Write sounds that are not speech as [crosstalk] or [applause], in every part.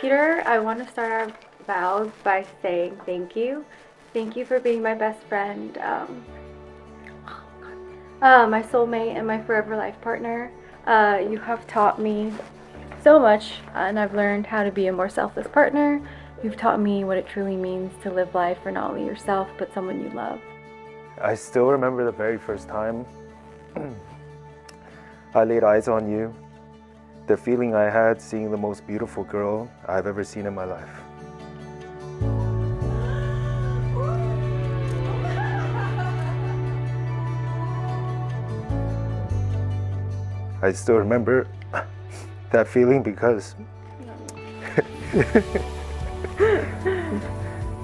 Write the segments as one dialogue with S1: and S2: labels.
S1: Peter, I want to start our vows by saying thank you. Thank you for being my best friend, um, uh, my soulmate, and my forever life partner. Uh, you have taught me so much, and I've learned how to be a more selfless partner. You've taught me what it truly means to live life for not only yourself, but someone you love.
S2: I still remember the very first time [clears throat] I laid eyes on you, the feeling I had seeing the most beautiful girl I've ever seen in my life. I still remember [laughs] that feeling because [laughs]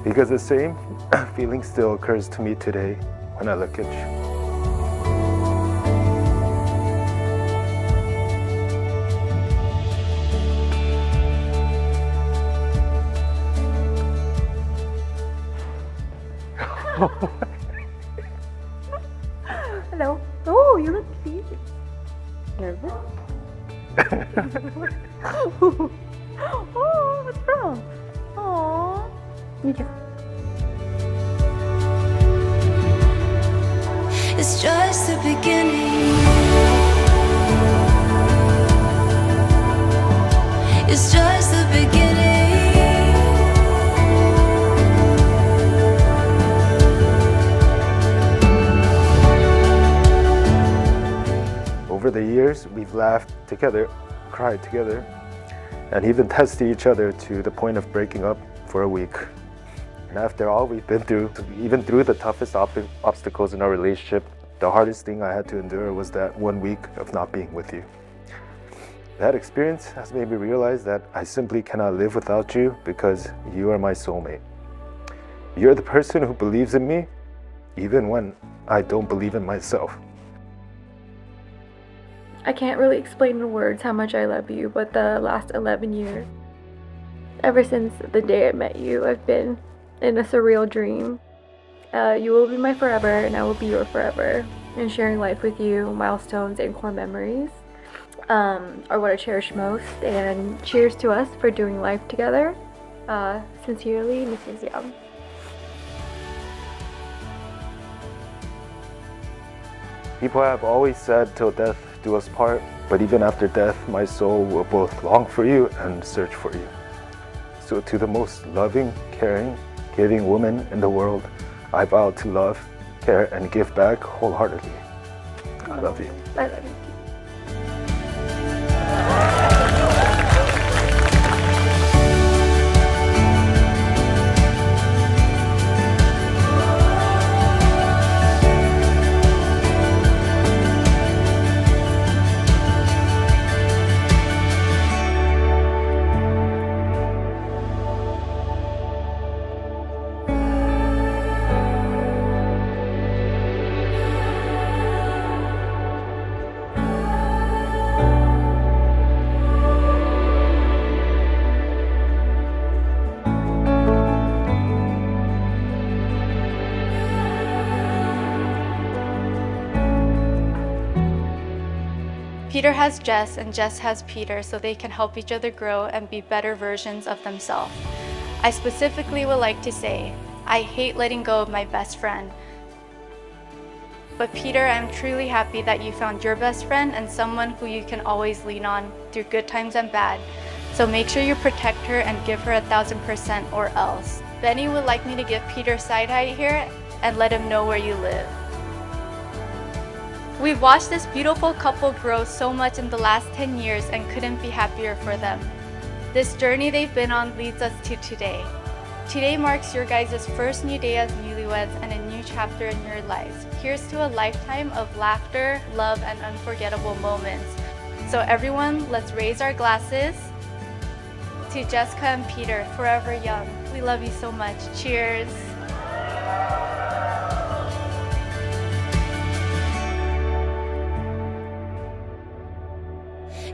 S2: because the same [laughs] feeling still occurs to me today when I look at you.
S1: Hello. Oh, you look cute. Nervous? [laughs] oh, what's wrong? Aww. Me too.
S3: It's just the beginning. The
S2: years, we've laughed together, cried together, and even tested each other to the point of breaking up for a week. And after all we've been through, even through the toughest ob- obstacles in our relationship, the hardest thing I had to endure was that one week of not being with you. That experience has made me realize that I simply cannot live without you because you are my soulmate. You're the person who believes in me, even when I don't believe in myself.
S1: I can't really explain in words how much I love you, but the last 11 years, ever since the day I met you, I've been in a surreal dream. Uh, you will be my forever, and I will be your forever. And sharing life with you, milestones, and core memories um, are what I cherish most. And cheers to us for doing life together. Uh, sincerely, Mrs. Young.
S2: People have always said, till death do us part, but even after death, my soul will both long for you and search for you. So, to the most loving, caring, giving woman in the world, I vow to love, care, and give back wholeheartedly. I love you.
S1: I love you.
S4: Peter has Jess and Jess has Peter so they can help each other grow and be better versions of themselves. I specifically would like to say, I hate letting go of my best friend. But Peter, I'm truly happy that you found your best friend and someone who you can always lean on through good times and bad. So make sure you protect her and give her a thousand percent or else. Benny would like me to give Peter side height here and let him know where you live. We've watched this beautiful couple grow so much in the last 10 years and couldn't be happier for them. This journey they've been on leads us to today. Today marks your guys' first new day as newlyweds and a new chapter in your lives. Here's to a lifetime of laughter, love, and unforgettable moments. So everyone, let's raise our glasses to Jessica and Peter, forever young. We love you so much. Cheers.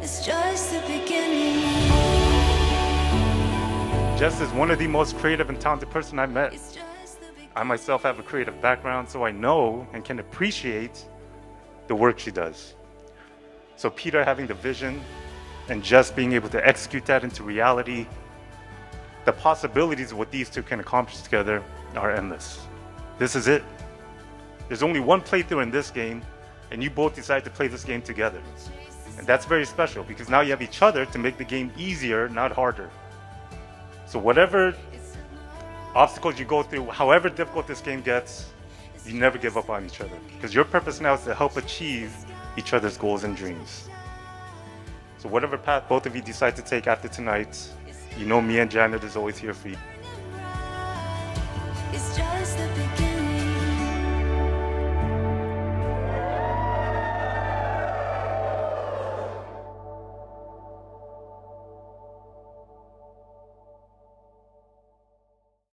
S3: It's just the beginning.
S5: Jess is one of the most creative and talented person I've met.
S3: It's just the beginning.
S5: I myself have a creative background, so I know and can appreciate the work she does. So Peter having the vision and Jess being able to execute that into reality the possibilities of what these two can accomplish together are endless. This is it. There's only one playthrough in this game, and you both decide to play this game together. And that's very special because now you have each other to make the game easier, not harder. So whatever obstacles you go through, however difficult this game gets, you never give up on each other. Because your purpose now is to help achieve each other's goals and dreams. So whatever path both of you decide to take after tonight, you know me and Janet is always here for you.